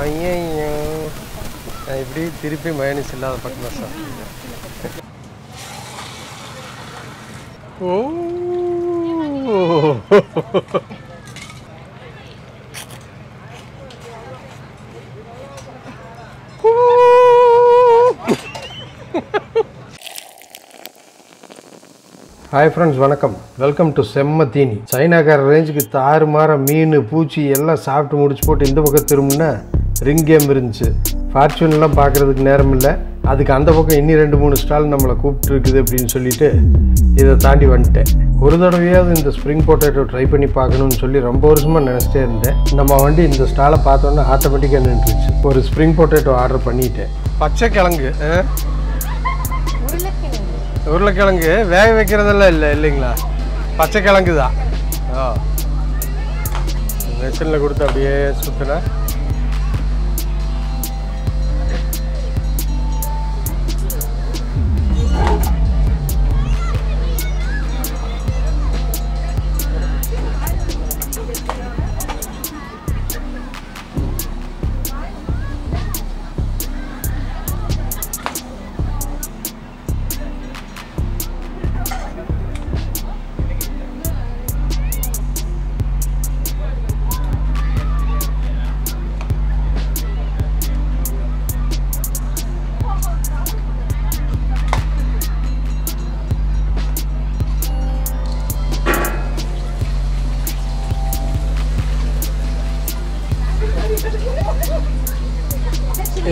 ஐயோ நான் இப்படி திருப்பி மயனிஸ் இல்லாத பக்கம் சார் ஓ. ஹாய் ஃப்ரெண்ட்ஸ் வணக்கம். வெல்கம் டு செம்ம தீனி. சைனாக்கார ரேஞ்சுக்கு தாறுமாற மீன் பூச்சி எல்லாம் சாப்பிட்டு முடிச்சு போட்டு இந்த பக்கம் திரும்பினா ரிங் கேம் இருந்துச்சு. ஃபார்ச்சூன்லாம் பார்க்குறதுக்கு நேரம் இல்லை. அதுக்கு அந்த பக்கம் இன்னி ரெண்டு மூணு ஸ்டால் நம்மளை கூப்பிட்டு இருக்குது அப்படின்னு சொல்லிட்டு இதை தாண்டி வந்துட்டேன். ஒரு தடவையாவது இந்த ஸ்ப்ரிங் பொட்டேட்டோ ட்ரை பண்ணி பார்க்கணும்னு சொல்லி ரொம்ப வருஷமாக நினச்சிட்டே இருந்தேன். நம்ம வண்டி இந்த ஸ்டாலை பார்த்தோன்னே ஆட்டோமேட்டிக்காக நின்றுச்சு ஒரு ஸ்ப்ரிங் பொட்டேட்டோ ஆர்டர் பண்ணிட்டேன். பச்சை கிழங்கு உருளைக்கிழங்கு. வேக வைக்கிறதெல்லாம் இல்லை இல்லைங்களா? பச்சை கிழங்கு தான் ஆ. மெஷினில் கொடுத்து அப்படியே சுற்றினா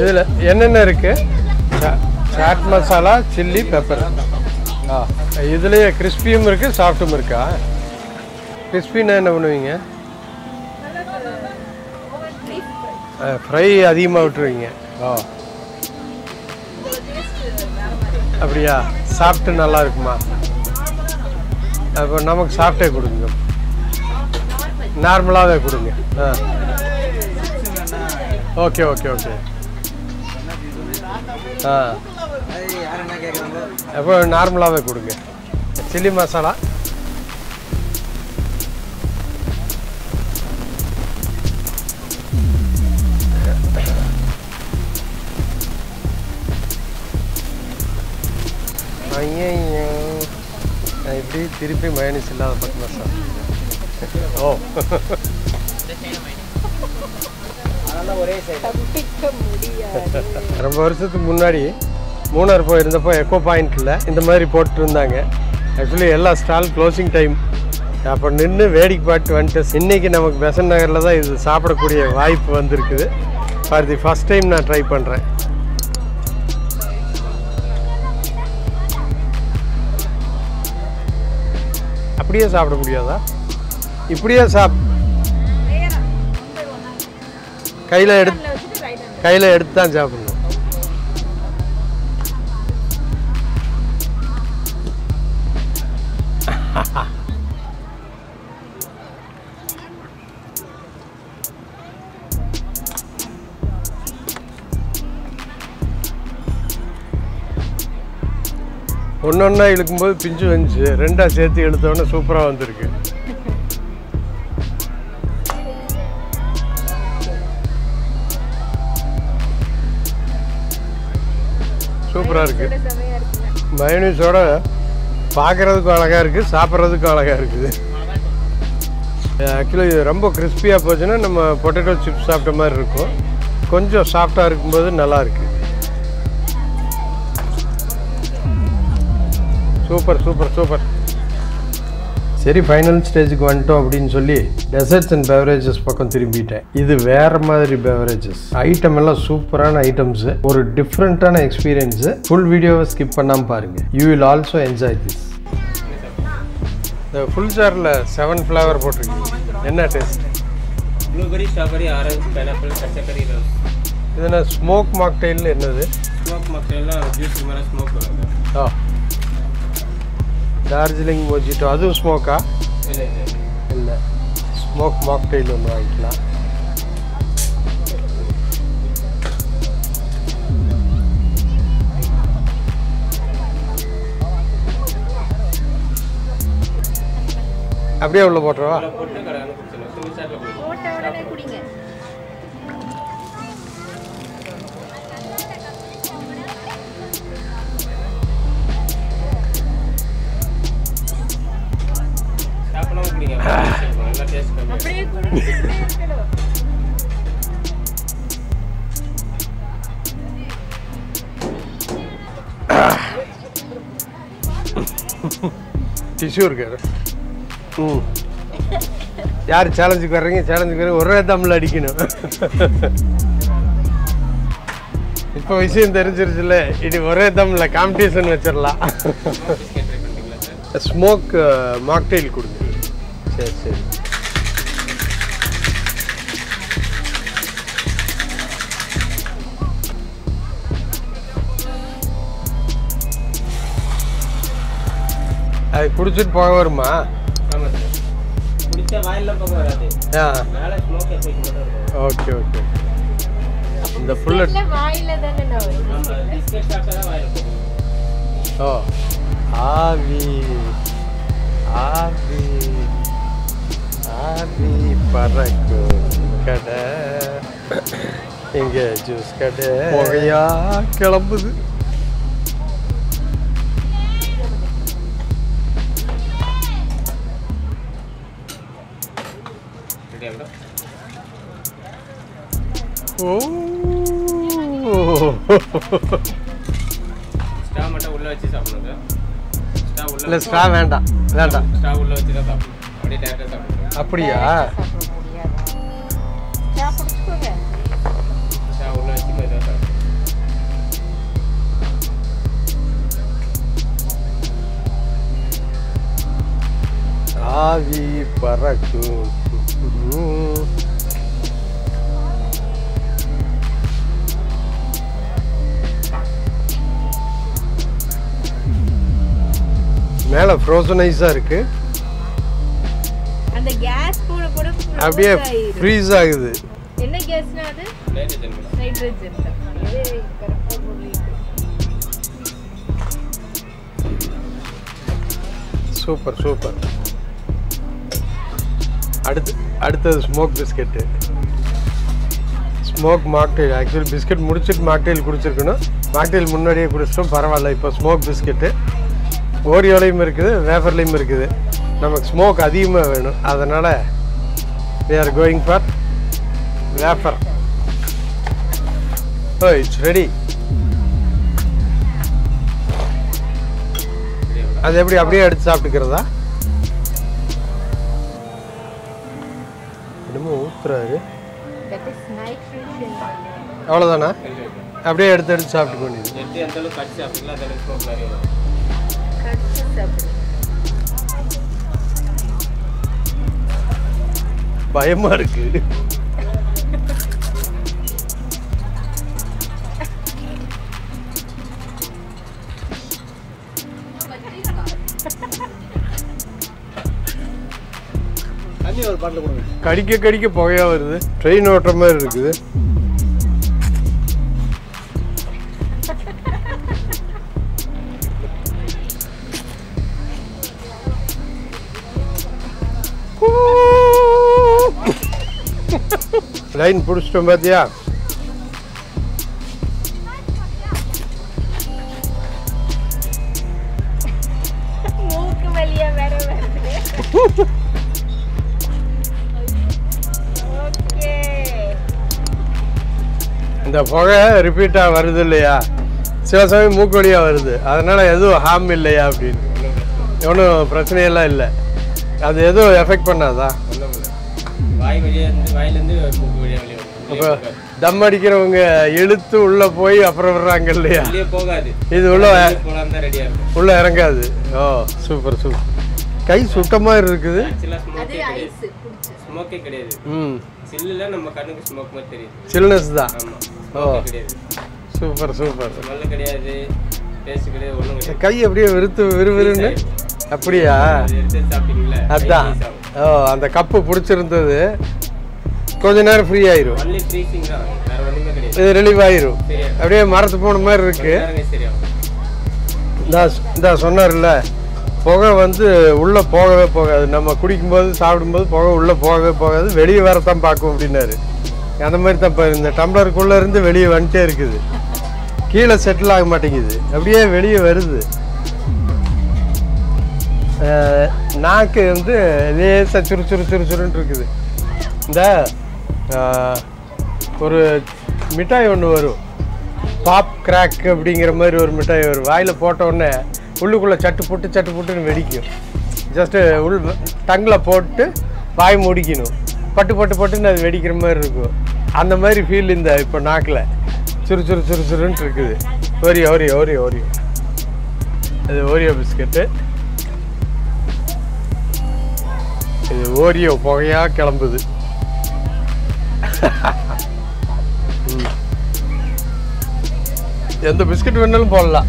இதில் என்னென்ன இருக்குது சாட் மசாலா சில்லி பெப்பர் ஆ இதுலேயே கிறிஸ்பியும் இருக்குது சாஃப்ட்டும் இருக்கா? கிறிஸ்பின்னா என்ன பண்ணுவீங்க? ஃப்ரை அதிகமாக விட்டுருவீங்க. ஓ அப்படியா? சாப்பிட்டு நல்லா இருக்குமா? அப்போ நமக்கு சாப்பிட்டே கொடுங்க. நார்மலாகவே கொடுங்க. ஆ. Okay okay okay. ஆ. அப்போ நார்மலாகவே கொடுங்க. சில்லி மசாலா. ஐயோ நான் இப்படி திருப்பி மயனிஸ் இல்லாத பக்கம் சார் ஓ. தப்பிக்க முடியாது. ரொம்ப வருஷத்துக்கு முன்னாடி மூணார் போயிருந்தப்போ எக்கோ பாயிண்ட்டில் இந்த மாதிரி போட்டு இருந்தாங்க ஆக்சுவலி எல்லா ஸ்டால் க்ளோசிங் டைம் அப்போ நின்று வேடிக்கை பாட்டு வந்துட்டு இன்னைக்கு நமக்கு பெசன் நகரில் தான் இது சாப்பிடக்கூடிய வாய்ப்பு வந்திருக்குது. ஃபார் தி ஃபஸ்ட் டைம் நான் ட்ரை பண்ணுறேன் அப்படியே சாப்பிட முடியாதா? இப்படியே சாப் கையில் எடுத்து கையில் எடுத்து தான் சாப்பிடணும். ஒன்று ஒன்றா இழுக்கும்போது பிஞ்சு வந்துச்சு. ரெண்டாக சேர்த்து இழுத்தோன்னே சூப்பராக வந்திருக்கு. சூப்பராக இருக்குது மயனீஸோட பார்க்குறதுக்கும் அழகாக இருக்குது சாப்பிட்றதுக்கும் அழகாக இருக்குது. ஆக்சுவலி இது ரொம்ப கிறிஸ்பியாக போச்சுன்னா நம்ம பொட்டேட்டோ சிப்ஸ் சாப்பிட்ட மாதிரி இருக்கும். கொஞ்சம் சாஃப்டாக இருக்கும்போது நல்லா இருக்கு. Super super super. சரி ஃபைனல் ஸ்டேஜுக்கு வந்துட்டோம் அப்படின்னு சொல்லி டெசர்ட்ஸ் அண்ட் பெவரேஜஸ் பக்கம் திரும்பிட்டேன். இது வேற மாதிரி பெவரேஜஸ் ஐட்டம் எல்லாம் சூப்பரான ஐட்டம்ஸ் ஒரு டிஃப்ரெண்ட்டான எக்ஸ்பீரியன்ஸ் ஃபுல் வீடியோவை ஸ்கிப் பண்ணாமல் பாருங்க. You will also enjoy this இந்த ஃபுல் ஜாரில் செவன் ஃப்ளவர் போட்டிருக்கீங்க. என்ன taste blueberry strawberry orange pineapple கச்சக்கரி இது என்ன ஸ்மோக் மாக்டெயில் என்னது? ஸ்மோக் மாக்டெயில்னா ஜூஸ் மாதிரி ஸ்மோக் வராது. ஆ டார்ஜிலிங் மொஜிட்டோ அதுவும் ஸ்மோக்கா இல்லை இல்லை இல்லை ஸ்மோக் மாக்டெயில் ஒன்று வாங்கிக்கலாம் அப்படியே உள்ள போட்டுருவா டிஷ்யூ இருக்காரு ம். யார் சேலஞ்சுக்கு வர்றீங்க? சேலஞ்சுக்கு வர்றீங்க. ஒரே தமிழ் அடிக்கணும். இப்போ விஷயம் தெரிஞ்சிருச்சுல இது ஒரே தமிழில் காம்படிஷன் வச்சிடலாம் ஸ்மோக் மாக்டெயில் கொடுங்க. சரி சரி. அது குடிச்சிட்டு போக வருமா? Okay okay. இந்த போகும் ஓ ஆவி. ஆவி. ஆவி பறக்கும் கடை இங்க ஜூஸ் கடை புகையா கிளம்புது ரெடியா ப்ரோ ஓ ஸ்டா மட்டும் உள்ளே வச்சு சாப்பிடணும் சார் ஸ்டா உள்ள இல்லை ஸ்ட்ரா வேண்டாம் வேண்டாம் ஸ்டா உள்ளே வச்சு தான் சாப்பிடணும் அப்படியே டேரக்டாக சாப்பிடணும் அப்படியா? ஆவி பறக்கும் மேலே ஃப்ரோசன் ஐஸாக இருக்கு. அந்த கேஸ் போட போட அப்படியே. ஃப்ரீஸ் ஆகுது. என்ன கேஸ்னா அது? நைட்ரஜன். Super super. அடுத்து அடுத்தது smoke biscuit smoke mocktail actually biscuit முடிச்சிட்டு மாக்டெயில் குடிச்சிருக்கணும். மாக்டெயில் முன்னாடியே குடிச்சிட்டோம் பரவாயில்ல. இப்போ ஸ்மோக் பிஸ்கெட்டு ஓரியோலையும் இருக்குது வேஃபர்லேயும் இருக்குது. நமக்கு ஸ்மோக் அதிகமாக வேணும். அதனால் we are going for wafer O it's ready அது எப்படி அப்படியே எடுத்து சாப்பிட்டுக்கிறதா? என்னமோ ஊத்துறாரு. அவ்வளோதானா அப்படியே எடுத்து எடுத்து சாப்பிட்டுக்க வேண்டியது. பயமா இருக்கு. கடிக்க கடிக்க புகையா வருது. ட்ரெயின் ஓட்டுற மாதிரி இருக்குது. லைன் பிடிச்சிட்டோம் ஓகே இந்த புகை ரிப்பீட்டாக வருது இல்லையா? சில சமயம் மூக்கு வழியா வருது. அதனால எதுவும் ஹார்ம் இல்லையா அப்படின்னு. ஒன்றும் பிரச்சனையெல்லாம் இல்லை. அது எதுவும் எஃபெக்ட் பண்ணாதா? ஒன்றும் இல்லை வாய் வழியாக இருந்து வாயிலேருந்து மூக்கு வழியாக வெளியே வரும். இப்போ தம் அடிக்கிறவங்க இழுத்து உள்ளே போய் அப்புறம் விடுறாங்க இல்லையா? போகாது. இது உள்ள உள்ளே இறங்காது. ஓ சூப்பர் சூப்பர் கை சுத்தமாக இருக்குது. ஆக்சுவலாக அது ஸ்மோக்கே கிடையாது. ஐஸ் குடிச்சு. ஸ்மோக்கே கிடையாது. ம். சில்லில் நம்ம கண்ணுக்கு ஸ்மோக் மாதிரி தெரியுது. சில்னஸ் தான். கிடையாது. சூப்பர் சூப்பர் கிடையாது டேஸ்ட் கை அப்படியே விருத்து விறுவிறுன்னு? அப்படியா? அது எடுத்து சாப்பிட்டீங்களா அதான் ஓ அந்த கப்பு பிடிச்சிருந்தது. கொஞ்ச நேரம் ஃப்ரீ ஆயிரும். இது ரிலீவ் ஆயிரும். அப்படியே மரத்து போன மாதிரி இருக்கு. இந்த இந்த சொன்னார்ல புகை வந்து உள்ளே போகவே போகாது. நம்ம குடிக்கும்போது சாப்பிடும்போது புகை உள்ளே போகவே போகாது. வெளியே வரத்தான் பார்க்கும் அப்படின்னாரு. அந்த மாதிரி தான் இப்போ இந்த டம்ளருக்குள்ளே இருந்து வெளியே வந்துட்டே இருக்குது. கீழே செட்டில் ஆக மாட்டேங்குது. அப்படியே வெளியே வருது. நாக்கு வந்து லேசாக சுறு சுறு சுறு சுருன்னு இருக்குது. இந்த ஒரு மிட்டாய் ஒன்று வரும். பாப் கிராக் அப்படிங்கிற மாதிரி ஒரு மிட்டாய் வரும். வாயில் போட்ட உள்ளுக்குள்ளே சட்டு புட்டு சட்டு புட்டுன்னு வெடிக்கும். ஜஸ்ட்டு உள் டங்கில் போட்டு வாய் முடிக்கணும். பட்டு பட்டு பட்டுன்னு அது வெடிக்கிற மாதிரி இருக்கும். அந்த மாதிரி ஃபீல் இந்த இப்போ நாக்கில். சுறு சுறு சுறு சுருன்ட்டு இருக்குது. ஓரியோ ஓரியோ ஓரியோ ஓரியோ இது ஓரியோ பிஸ்கட்டு இது ஓரியோ புகையாக கிளம்புது. எந்த பிஸ்கட் வேணாலும் போடலாம்.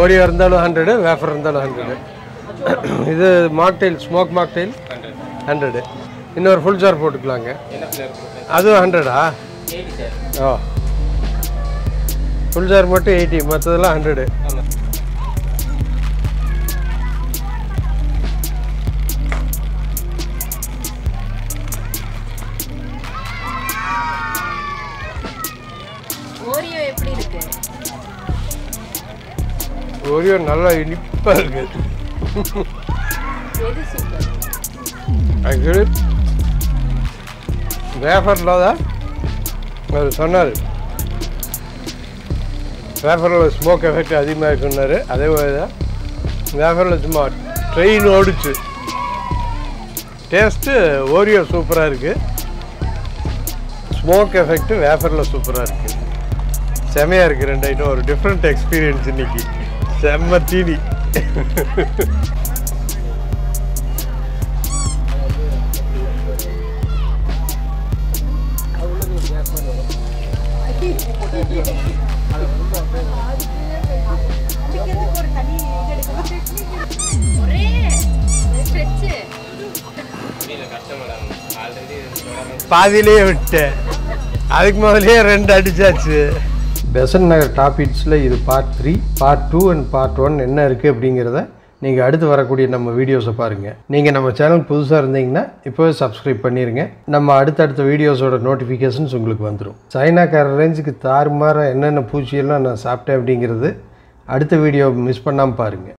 ஓரியோ இருந்தாலும் ஹண்ட்ரடு வேஃபர் இருந்தாலும் ஹண்ட்ரடு இது மாக்டெயில் ஸ்மோக் மாக்டெயில் ஹண்ட்ரட் இன்னொரு ஃபுல் ஜார் போட்டுக்கலாங்க. அதுவும் ஹண்ட்ரடா ஓ. ஃபுல் ஜார் மட்டும் எயிட்டி மற்றதெல்லாம் ஹண்ட்ரடு ஓரியோ நல்லா இனிப்பாக இருக்குது சூப்பர் ஆக்சுவலி வேஃபரில் தான் அவர் சொன்னார். வேஃபரில் ஸ்மோக் எஃபெக்ட் அதிகமாக இருக்குன்னாரு அதே மாதிரி தான் வேஃபரில் சும்மா ட்ரெயின் ஓடிச்சு. டேஸ்ட்டு ஓரியோ சூப்பராக இருக்குது ஸ்மோக் எஃபெக்ட் வேஃபரில் சூப்பராக இருக்குது செமையாக இருக்குது ரெண்டு ஐட்டம் ஒரு டிஃப்ரெண்ட் எக்ஸ்பீரியன்ஸ் இன்னைக்கு. செம்ம தீனி பாதியிலேயே விட்டேன். அதுக்கு முதல்லயே ரெண்டு அடிச்சாச்சு. பெசன் நகர் டாபிக்ஸில் இது part three part two and part one என்ன இருக்குது அப்படிங்கிறத நீங்கள் அடுத்து வரக்கூடிய நம்ம வீடியோஸை பாருங்கள் நீங்கள் நம்ம சேனல் புதுசாக இருந்தீங்கன்னா இப்போவே சப்ஸ்கிரைப் பண்ணிடுங்க நம்ம அடுத்தடுத்த வீடியோஸோட நோட்டிஃபிகேஷன்ஸ் உங்களுக்கு வந்துடும் சைனாக்கார ரேஞ்சுக்கு தாறுமாற என்னென்ன பூச்சியெல்லாம் நான் சாப்பிட்டேன் அப்படிங்கிறது அடுத்த வீடியோ மிஸ் பண்ணாமல் பாருங்கள்